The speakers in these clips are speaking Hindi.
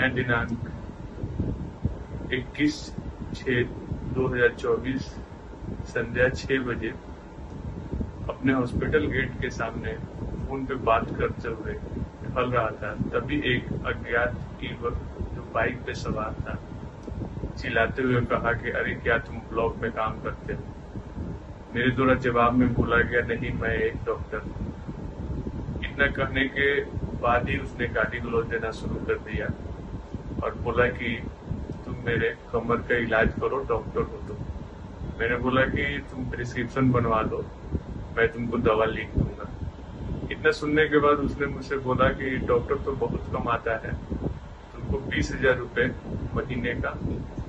मैं दिनांक 21 छः 2024 संध्या छह बजे अपने हॉस्पिटल गेट के सामने फ़ोन पे बात करते हुए निकल रहा था। तभी एक अज्ञात युवक जो बाइक पे सवार था, चिल्लाते हुए कहा कि, अरे, क्या तुम ब्लॉक में काम करते हो? मेरे द्वारा जवाब में बोला गया, नहीं, मैं एक डॉक्टर। इतना कहने के बाद ही उसने गाली गलौज देना शुरू कर दिया। और बोला कि तुम मेरे कमर का इलाज करो, डॉक्टर हो तुम। मैंने बोला कि तुम प्रिस्क्रिप्शन बनवा दो, मैं तुमको दवा लिख दूँगा। इतना सुनने के बाद उसने मुझसे बोला कि डॉक्टर तो बहुत कमाता है, तुमको बीस हज़ार रूपए महीने का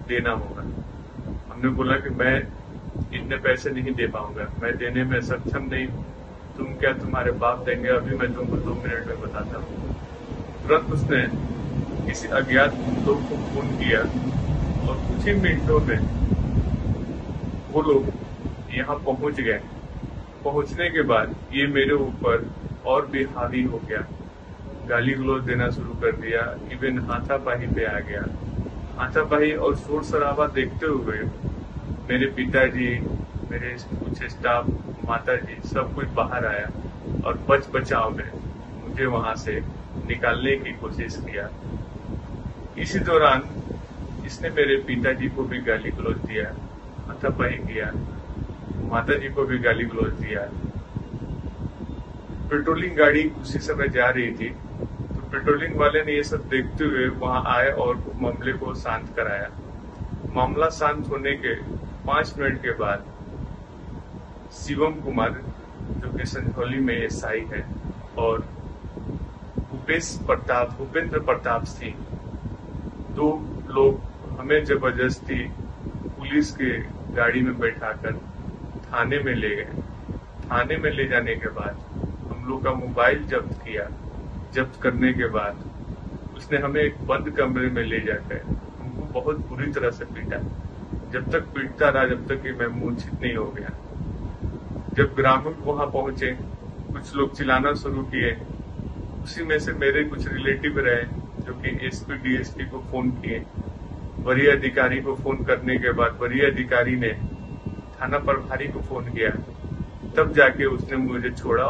देना होगा। हमने बोला कि मैं इतने पैसे नहीं दे पाऊँगा, मैं देने में सक्षम नहीं तुम क्या तुम्हारे बाप देंगे? अभी मैं तुमको दो मिनट में बताता हूँ। तुरंत उसने किसी अज्ञात लोग को फ़ोन किया और कुछ ही मिनटों में वो लोग यहाँ पहुँच गए। पहुँचने के बाद ये मेरे ऊपर और भी हावी हो गया। गाली गलौज देना शुरू कर दिया। इवन हाथापाही पे आ गया। हाथापाही और शोर शराबा देखते हुए मेरे पिताजी, मेरे कुछ स्टाफ माता जी सब कुछ बाहर आया और बच बचाव में मुझे वहाँ से निकालने की कोशिश किया। इसी दौरान इसने मेरे पिताजी को भी गाली गलौज दिया हाथापाही किया माता जी को भी गाली गलौज दिया। पेट्रोलिंग गाड़ी उसी समय जा रही थी तो पेट्रोलिंग वाले ने ये सब देखते हुए वहाँ आए और मामले को शांत कराया। मामला शांत होने के पाँच मिनट के बाद शिवम कुमार, जो कि संझौली में एसआई है, और भूपेश प्रताप भूपेंद्र प्रताप सिंह दो लोग हमें ज़बरदस्ती पुलिस के गाड़ी में बैठाकर थाने में ले गए। थाने में ले जाने के बाद हम लोग का मोबाइल जब्त किया। जब्त करने के बाद उसने हमें एक बंद कमरे में ले जाकर हमको बहुत बुरी तरह से पीटा। जब तक पीटता रहा, जब तक कि मैं मूर्छित नहीं हो गया। जब ग्रामीण वहाँ पहुँचे, कुछ लोग चिल्लाना शुरू किए, उसी में से मेरे कुछ रिलेटिव रहे। जो कि एसपी डीएसपी को फ़ोन किए। वरीय अधिकारी को फ़ोन करने के बाद वरीय अधिकारी ने थाना प्रभारी को फ़ोन किया। तब जाके उसने मुझे छोड़ा।